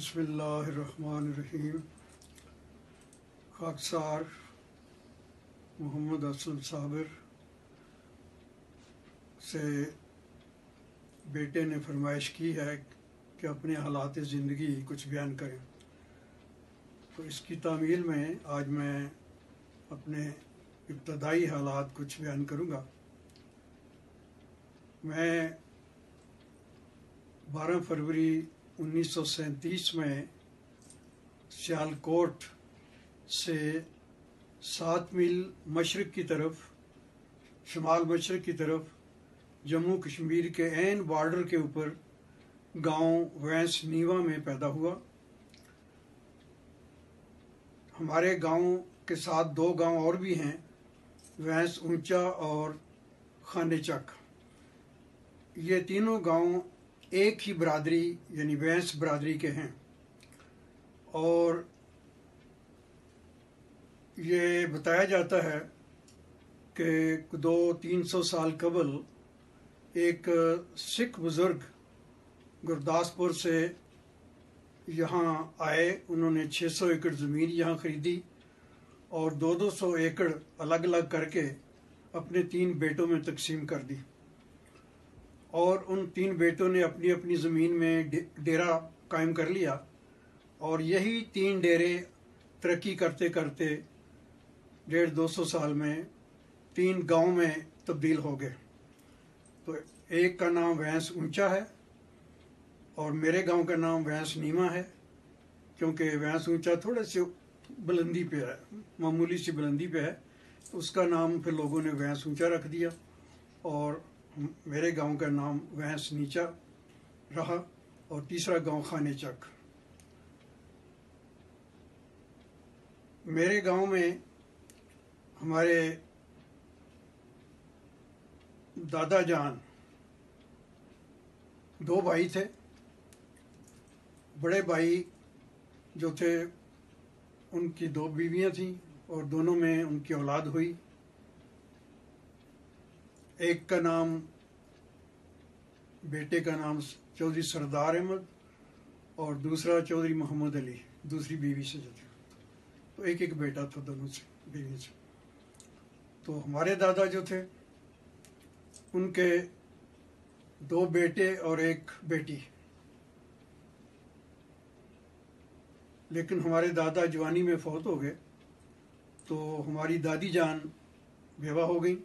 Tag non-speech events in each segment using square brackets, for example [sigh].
बसमीम खाकसार मोहम्मद असलम साबिर से बेटे ने फरमाइश की है कि अपने हालात ज़िंदगी कुछ बयान करें। तो इसकी तामील में आज मैं अपने इब्तदाई हालात कुछ बयान करूँगा। मैं 12 फरवरी उन्नीस सौ सैंतीस में सियालकोट से सात मील मशरक़ की तरफ़, शुमाल मशरक़ की तरफ़, जम्मू कश्मीर के एन बॉर्डर के ऊपर गाँव वैंस नीवा में पैदा हुआ। हमारे गाँव के साथ दो गाँव और भी हैं, वैंस ऊँचा और खाने चक ये तीनों गाँव एक ही बरादरी, यानी वैंस बरादरी के हैं। और ये बताया जाता है कि दो तीन सौ साल कबल एक सिख बुज़ुर्ग गुरदासपुर से यहाँ आए। उन्होंने 600 एकड़ ज़मीन यहाँ ख़रीदी और दो दो सौ एकड़ अलग अलग करके अपने तीन बेटों में तकसीम कर दी। और उन तीन बेटों ने अपनी अपनी ज़मीन में डेरा कायम कर लिया और यही तीन डेरे तरक्की करते करते डेढ़ दो सौ साल में तीन गाँव में तब्दील हो गए। तो एक का नाम वैंस ऊँचा है और मेरे गाँव का नाम वैंस नीमा है, क्योंकि वैंस ऊँचा थोड़े से बुलंदी पे है, मामूली सी बुलंदी पे है। उसका नाम फिर लोगों ने वैंस ऊँचा रख दिया और मेरे गाँव का नाम भैंस नीचा रहा और तीसरा गाँव खाने चक। मेरे गाँव में हमारे दादा जान, दो भाई थे। बड़े भाई जो थे, उनकी दो बीवियाँ थीं और दोनों में उनकी औलाद हुई। एक का नाम, बेटे का नाम चौधरी सरदार अहमद और दूसरा चौधरी मोहम्मद अली, दूसरी बीवी से जो तो एक एक बेटा था दोनों से, बीवी से। तो हमारे दादा जो थे, उनके दो बेटे और एक बेटी। लेकिन हमारे दादा जवानी में फौत हो गए तो हमारी दादी जान बेवा हो गई।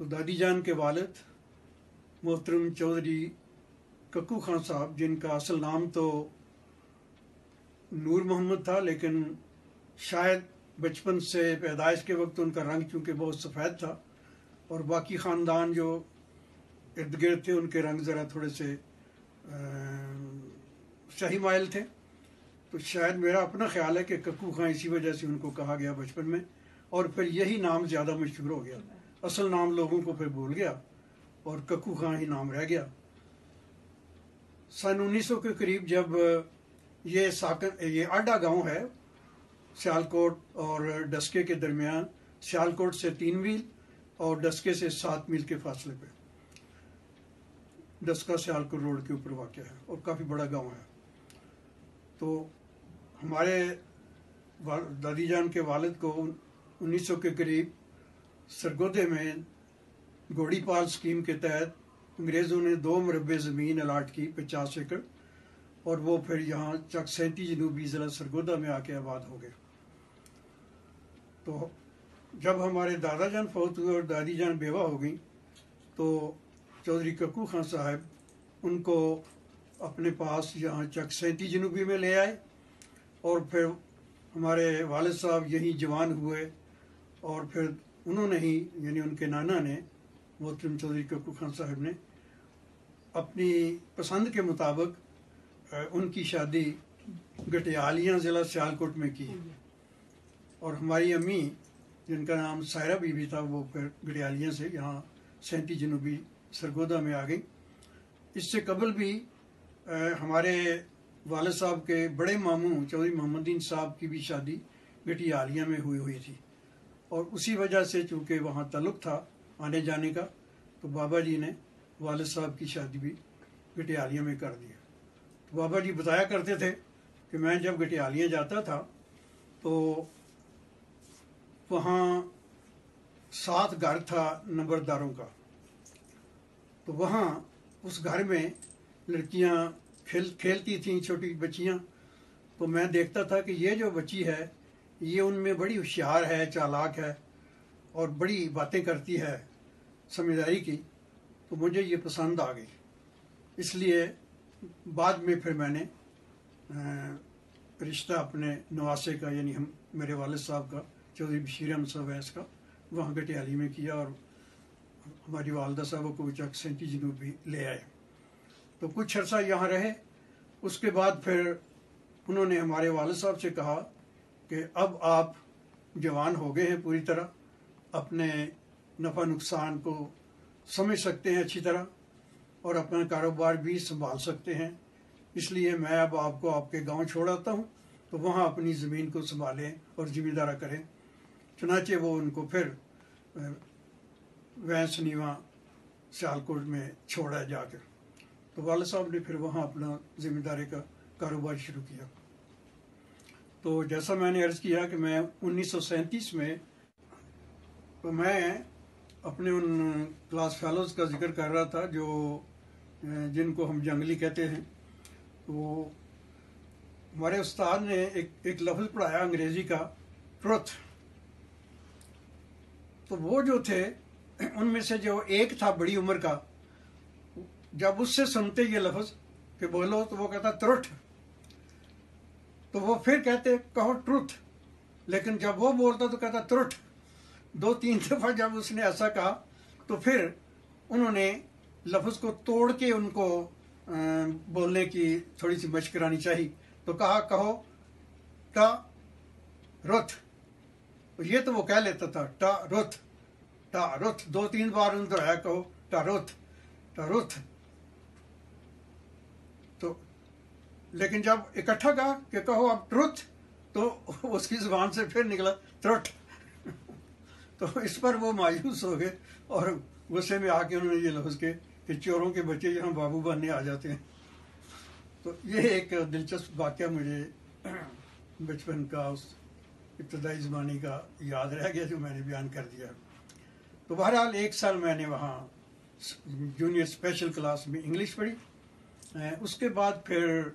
तो दादी जान के वालिद, मोहतरम चौधरी कक्कू खान साहब, जिनका असल नाम तो नूर मोहम्मद था, लेकिन शायद बचपन से पैदाइश के वक्त उनका रंग चूँकि बहुत सफ़ेद था, और बाकी ख़ानदान जो इर्द गिर्द थे, उनके रंग ज़रा थोड़े से सही माइल थे। तो शायद मेरा अपना ख्याल है कि कक्कू खां इसी वजह से उनको कहा गया बचपन में, और फिर यही नाम ज़्यादा मशहूर हो गया। असल नाम लोगों को फिर भूल गया और कक्कू खां ही नाम रह गया। सन 1900 के करीब जब ये साकर ये आडा गाँव है, सियालकोट और डस्के के दरमियान, सियालकोट से तीन मील और डस्के से सात मील के फासले पे। डस्का सियालकोट रोड के ऊपर वाक़ है और काफ़ी बड़ा गाँव है। तो हमारे दादी जान के वालिद को 1900 के करीब सरगोदे में घोड़ीपाल स्कीम के तहत अंग्रेज़ों ने दो मरबे ज़मीन अलाट की पचास एकड़ और वो फिर यहाँ चक सैंती जनूबी ज़िला सरगोदा में आके आबाद हो गए। तो जब हमारे दादा जान फौत हुए और दादी जान बेवा हो गई तो चौधरी कक्कू खान साहब उनको अपने पास यहाँ चक सैंती जनूबी में ले आए और फिर हमारे वालिद साहब यहीं जवान हुए और फिर उन्होंने ही, यानी उनके नाना ने, मोहतरम चौधरी कपूर खान साहब ने, अपनी पसंद के मुताबिक उनकी शादी गटियालियाँ ज़िला सियालकोट में की। और हमारी अम्मी, जिनका नाम सायरा बीबी था, वो फिर गटियालियाँ से यहाँ सैंती जनूबी सरगोदा में आ गई। इससे कबल भी हमारे वाल साहब के बड़े मामू चौधरी मोहम्मदीन साहब की भी शादी गटियालिया में हुई हुई थी। और उसी वजह से चूँकि वहाँ तलुक था आने जाने का तो बाबा जी ने वाल साहब की शादी भी गटियालिया में कर दिया तो बाबा जी बताया करते थे कि मैं जब गटियालियाँ जाता था तो वहाँ सात घर था नंबरदारों का। तो वहाँ उस घर में लड़कियाँ खेल, खेलती थीं, छोटी बच्चियाँ। तो मैं देखता था कि ये जो बच्ची है ये उनमें बड़ी होशियार है, चालाक है और बड़ी बातें करती है समझदारी की तो मुझे ये पसंद आ गई। इसलिए बाद में फिर मैंने रिश्ता अपने नवासे का, यानी हम, मेरे वाले साहब का, चौधरी बशीर अहमद साहब है इसका, वहाँ गटियाली में किया और हमारी वालदा साहब को चक सेंटी जनूब भी ले आए। तो कुछ अर्सा यहाँ रहे, उसके बाद फिर उन्होंने हमारे वाल साहब से कहा कि अब आप जवान हो गए हैं पूरी तरह, अपने नफ़ा नुकसान को समझ सकते हैं अच्छी तरह, और अपना कारोबार भी संभाल सकते हैं। इसलिए मैं अब आपको आपके गाँव छोड़ आता हूँ तो वहाँ अपनी ज़मीन को संभालें और जिम्मेदारा करें। चुनाचे वो उनको फिर वैंस नीवा सियालकोट में छोड़ा जाकर। तो वाल साहब ने फिर वहाँ अपना ज़िम्मेदारी का कारोबार शुरू किया। तो जैसा मैंने अर्ज़ किया कि मैं उन्नीस सौ सैंतीस में तो मैं अपने उन क्लास फेलोज का ज़िक्र कर रहा था जो जिनको हम जंगली कहते हैं। तो हमारे उस्ताद ने एक एक लफ्ज़ पढ़ाया अंग्रेज़ी का, ट्रुथ। तो वो जो थे, उनमें से जो एक था बड़ी उम्र का, जब उससे सुनते ये लफ्ज़ कि बोलो तो वो कहता, त्रुठ। तो वो फिर कहते, कहो ट्रुथ लेकिन जब वो बोलता तो कहता त्रुठ दो तीन दफ़ा जब उसने ऐसा कहा तो फिर उन्होंने लफ्ज को तोड़ के उनको बोलने की थोड़ी सी मश करानी चाहिए तो कहा, कहो, टा, रुथ. ये तो वो कह लेता था, टा, रुथ. टा, रुथ। दो तीन बार उन कहो, टा, रुथ. टा, रुथ तो लेकिन जब इकट्ठा कहा कि कहो अब ट्रुथ तो उसकी ज़ुबान से फिर निकला त्रुठ [laughs] तो इस पर वो मायूस हो गए और गुस्से में आके उन्होंने ये लफ्ज़ के कि चोरों के बच्चे यहाँ बाबू बनने आ जाते हैं। तो ये एक दिलचस्प वाक्य मुझे [clears throat] बचपन का, उस इब्तदाई ज़माने का याद रह गया जो मैंने बयान कर दिया। तो बहरहाल एक साल मैंने वहाँ जूनियर स्पेशल क्लास में इंग्लिश पढ़ी। उसके बाद फिर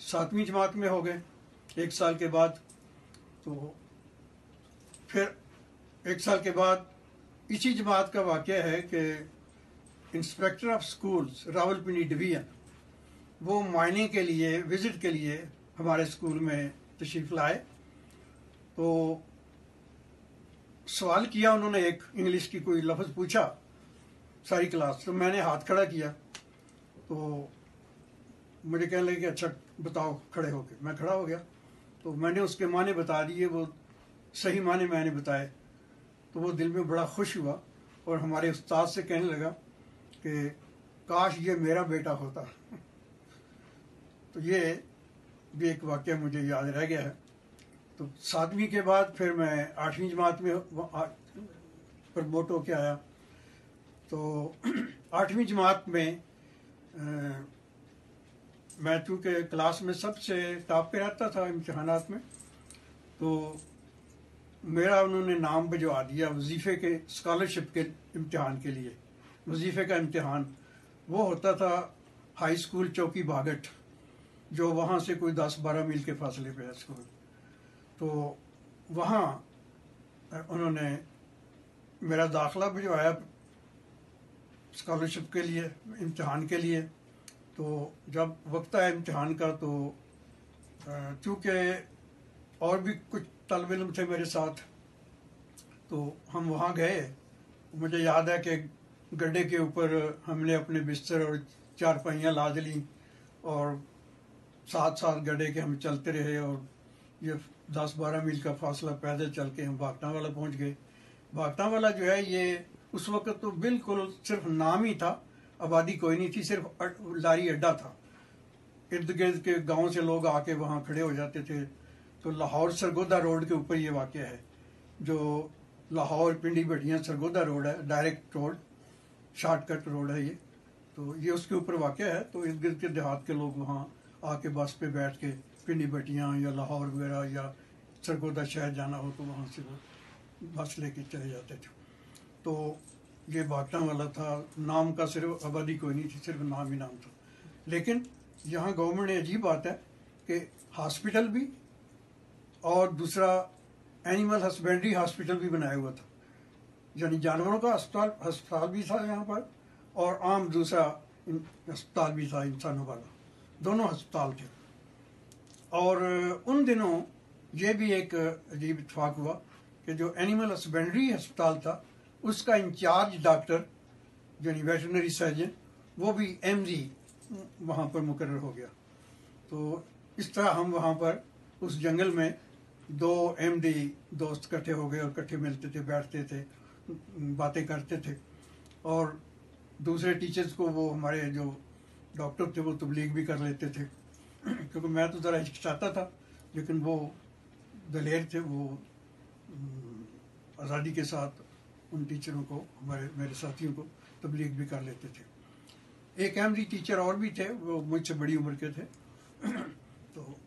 सातवीं जमात में हो गए, एक साल के बाद तो फिर एक साल के बाद इसी जमात का वाक़ है कि inspector of schools, Rawalpindi division, वो मायने के लिए, विज़िट के लिए हमारे स्कूल में तशरीफ़ लाए। तो सवाल किया उन्होंने, एक इंग्लिश की कोई लफ्ज़ पूछा, सारी क्लास तो मैंने हाथ खड़ा किया। तो मुझे कहने लगे कि अच्छा बताओ, खड़े होके। मैं खड़ा हो गया। तो मैंने उसके माने बता दिए, वो सही माने मैंने बताए। तो वो दिल में बड़ा खुश हुआ और हमारे उस्ताद से कहने लगा कि, काश ये मेरा बेटा होता। तो ये भी एक वाक्य मुझे याद रह गया है। तो सातवीं के बाद फिर मैं आठवीं जमात में प्रमोट होके आया। तो [clears throat] आठवीं जमात में मैं चूँकि क्लास में सबसे टॉप पे रहता था इम्तहानात में तो मेरा उन्होंने नाम भिजवा दिया वजीफ़े के स्कॉलरशिप के इम्तहान के लिए। वजीफ़े का इम्तहान वो होता था हाई स्कूल चौकी बागट, जो वहाँ से कोई दस बारह मील के फासले पे है स्कूल तो वहाँ उन्होंने मेरा दाखला भिजवाया स्कॉलरशिप के लिए, इम्तहान के लिए। तो जब वक्त आया इम्तहान का तो चूँकि और भी कुछ तलब इलम थे मेरे साथ तो हम वहाँ गए। मुझे याद है कि गड्ढे के ऊपर हमने अपने बिस्तर और चार पहियाँ लाद ली और साथ साथ गड्ढे के हम चलते रहे और ये दस बारह मील का फासला पैदल चल के हम भागटा वाला पहुँच गए। भागटा वाला जो है, ये उस वक्त तो बिल्कुल सिर्फ़ नाम ही था आबादी कोई नहीं थी, सिर्फ़ लारी अड्डा था। इर्द गिर्द के गाँव से लोग आके वहाँ खड़े हो जाते थे। तो लाहौर सरगोदा रोड के ऊपर ये वाक़ है, जो लाहौर पिंडी भटिया सरगोदा रोड है, डायरेक्ट रोड, शॉर्टकट रोड है ये। तो ये उसके ऊपर वाक़ है तो इर्द गिर्द के देहात के लोग वहाँ आके बस पे बैठ के पिंडी बटियाँ या लाहौर वगैरह या सरगोदा शहर जाना हो तो वहाँ से वो बस लेके चले जाते थे। तो ये बागटा वाला था। नाम का सिर्फ़ आबादी कोई नहीं थी, सिर्फ़ नाम ही नाम था। लेकिन यहाँ गवर्नमेंट ने अजीब बात है कि हॉस्पिटल भी और दूसरा एनिमल हस्बेंड्री हॉस्पिटल भी बनाया हुआ था। यानी जानवरों का अस्पताल अस्पताल भी था यहाँ पर और आम दूसरा अस्पताल भी था, इंसानों वाला। दोनों अस्पताल थे। और उन दिनों ये भी एक अजीब इतफाक हुआ कि जो एनिमल हस्बेंड्री अस्पताल था उसका इंचार्ज डॉक्टर, यानी वेटनरी सर्जन वो भी एम जी वहाँ पर मुकर हो गया। तो इस तरह हम वहाँ पर उस जंगल में दो एम डी दोस्त इकट्ठे हो गए और इकट्ठे मिलते थे, बैठते थे, बातें करते थे। और दूसरे टीचर्स को वो हमारे जो डॉक्टर थे, वो तबलीग भी कर लेते थे। क्योंकि मैं तो ज़रा हिचकिचाता था, लेकिन वो दलेर थे, वो आज़ादी के साथ उन टीचरों को, हमारे, मेरे साथियों को तबलीग भी कर लेते थे। एक एमरी टीचर और भी थे, वो मुझसे बड़ी उम्र के थे। [clears throat] तो